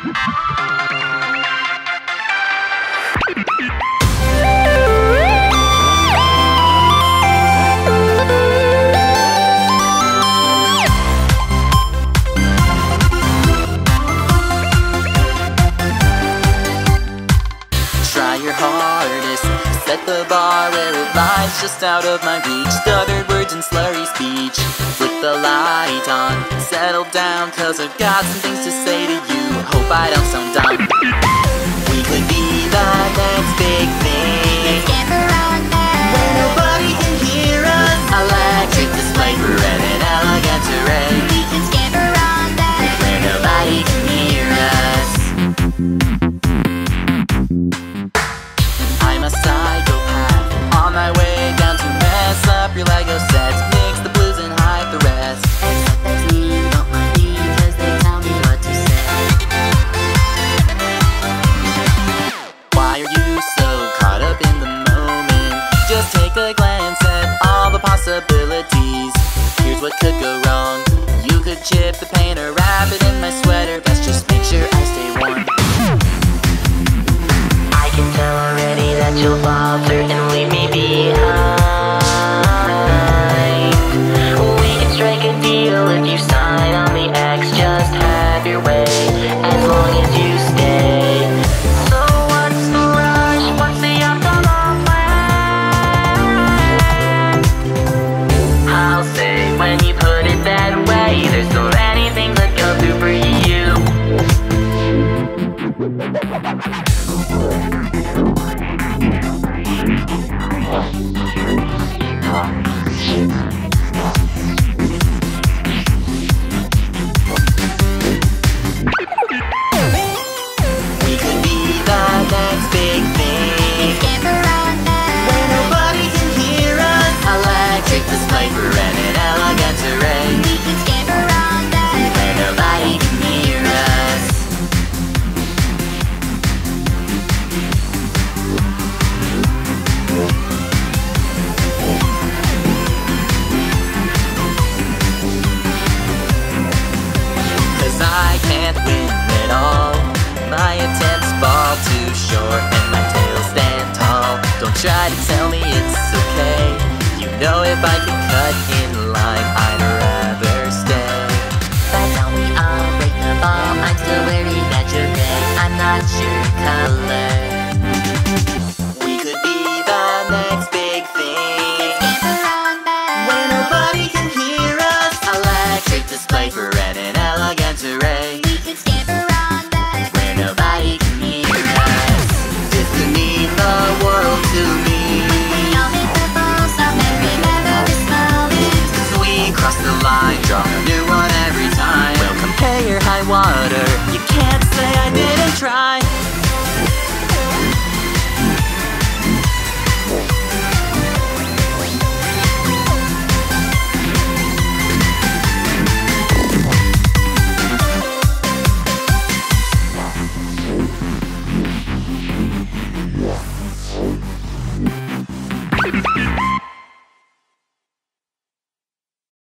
Try your hardest, set the bar where it lies just out of my reach. Stuttered words and slurry speech. Flick the light on, settle down, cause I've got some things to say take a glance at all the possibilities. Here's what could go wrong. You could chip the paint or wrap it in my sweater. Best just make sure I stay warm. I can tell already that you'll falter and leave me behind. Uh, elegant array. Where nobody can hear us. Cause I can't win all. My attempts fall too short and my stand tall. Don't try to tell me it's okay. You know if I Your I'm not your color. We could be the next big thing. Nobody can hear us. Electric display for elegant array. We could nobody can hear us. Mean the world to me. Cross the line, draw a new one every time. We'll compare high water say I didn't try.